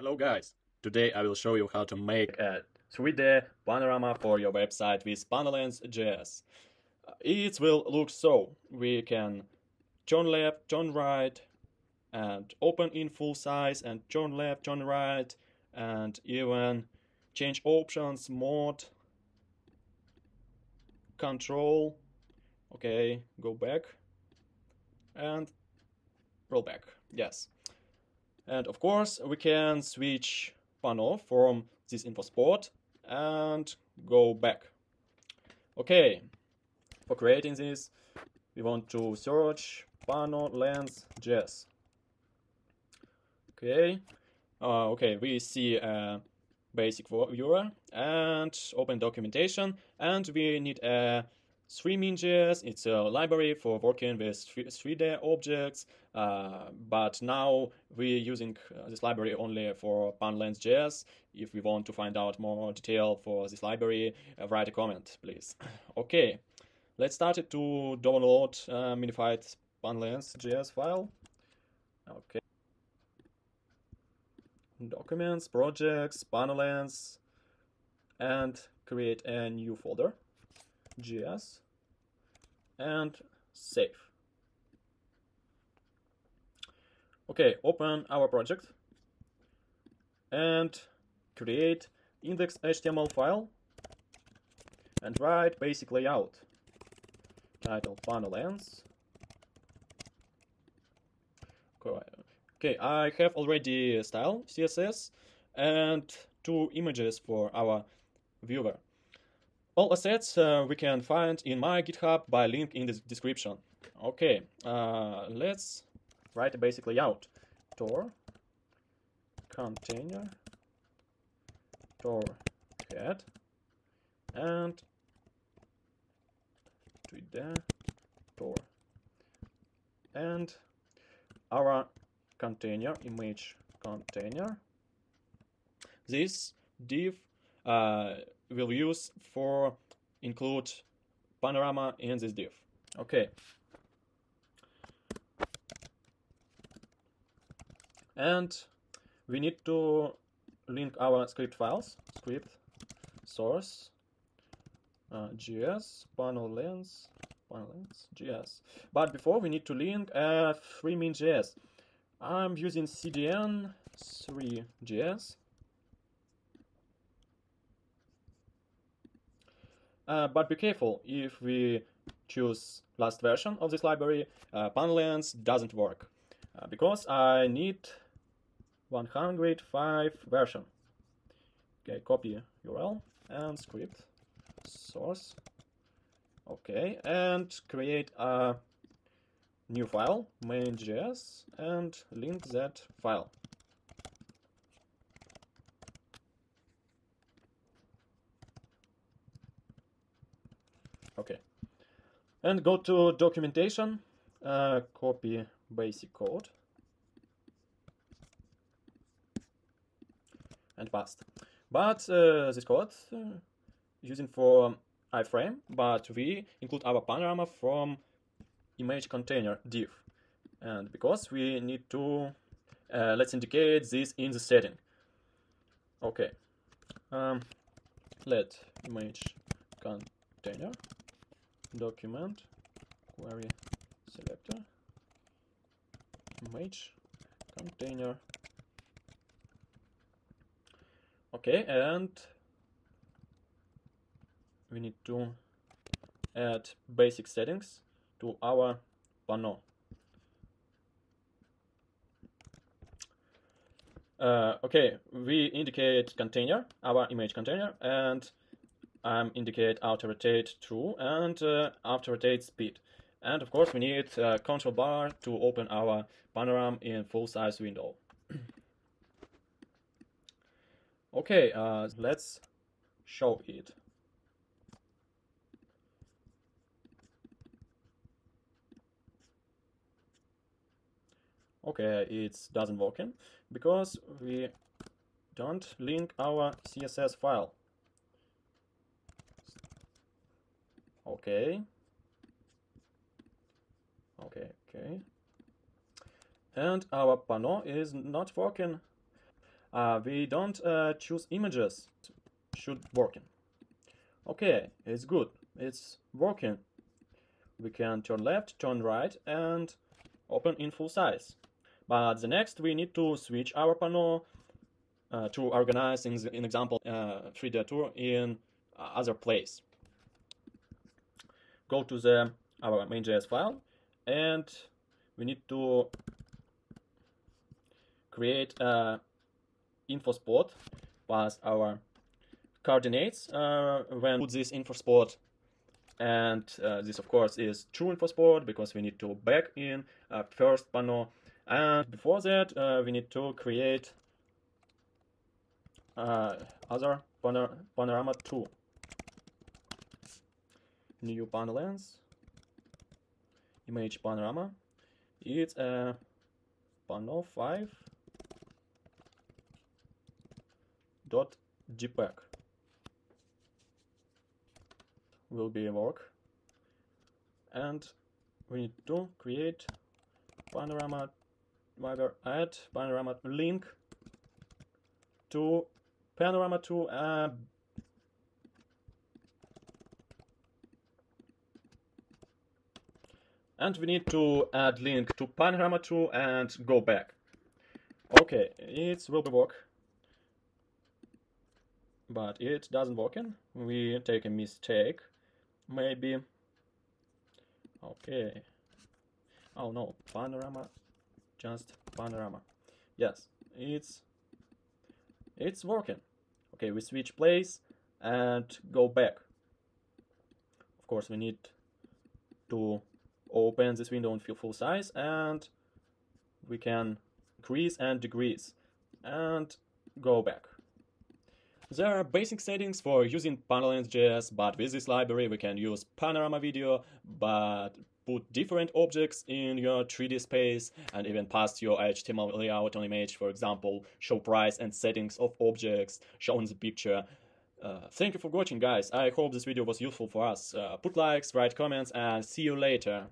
Hello guys! Today I will show you how to make a 3D panorama for your website with PanoLens.js. Uh, it will look so. We can turn left, turn right, and open in full size, and turn left, turn right, and even change options, mode, control, okay, go back, and roll back, yes. And of course, we can switch panel from this info spot and go back. Okay, for creating this, we want to search PanoLens JS. Okay, uh, okay, we see a basic viewer and open documentation, and we need a three.min.js, it's a library for working with 3D objects, uh, but now we're using uh, this library only for PanoLens.js. If we want to find out more detail for this library, uh, write a comment, please. okay, let's start to download uh, minified PanoLens.js file. Okay. Documents, projects, PanoLens, and create a new folder. JS and save. Okay, open our project and create index.html file and write basic layout. Title PanoLens. Okay, I have already style CSS and two images for our viewer. All assets uh, we can find in my GitHub by link in the description. Okay, uh, let's write a basic layout. Tor container tor head and Twitter tor and our container image container. This div uh, will use for include panorama in this div. Okay. And we need to link our script files, script source, uh, GS, PanoLens, panel lens, GS. But before we need to link uh, 3min.js. I'm using CDN 3.js Uh, but be careful, if we choose last version of this library, uh, PanoLens doesn't work. Uh, because I need 105 version. Okay, copy URL and script source. Okay, and create a new file, main.js, and link that file. Okay. And go to documentation, uh, copy basic code, and paste. But uh, this code uh, using for iframe, but we include our panorama from image container div. And because we need to, uh, let's indicate this in the setting. Okay. Um, let image container document query selector image container. Okay and we need to add basic settings to our panel. Uh, okay we indicate container our image container and um, indicate auto rotate true and uh, auto rotate speed. And of course we need a control bar to open our panorama in full size window. okay, uh, let's show it. Okay, it doesn't work in because we don't link our CSS file. Okay. Okay, okay. And our panel is not working. uh, we don't uh, choose images. Should working. Okay, it's good. It's working. We can turn left, turn right, and open in full size. But the next we need to switch our panel uh, to organize, in, in example, uh, 3D tour in uh, other place. Go to the our main.js file and we need to create a info spot pass our coordinates uh, when put this info spot. And uh, this of course is true info spot because we need to back in first panel. And before that uh, we need to create uh, other panor panorama 2 new PanoLens image panorama. It's a panel 5 dot jpeg will be work and we need to create panorama whether add panorama link to panorama to uh, and we need to add link to panorama 2 and go back. Okay it will be work. But it doesn't working we take a mistake. Maybe. Okay. Oh no. Panorama. Just panorama. Yes it's it's working. Okay we switch place and go back. Of course we need to open this window in full size and we can increase and decrease and go back there are basic settings for using PanoLens.js, but with this library we can use panorama video, but put different objects in your 3D space and even pass your HTML layout on image, for example, show price and settings of objects shown in the picture. Uh, thank you for watching guys, I hope this video was useful for us. Uh, put likes, write comments and see you later.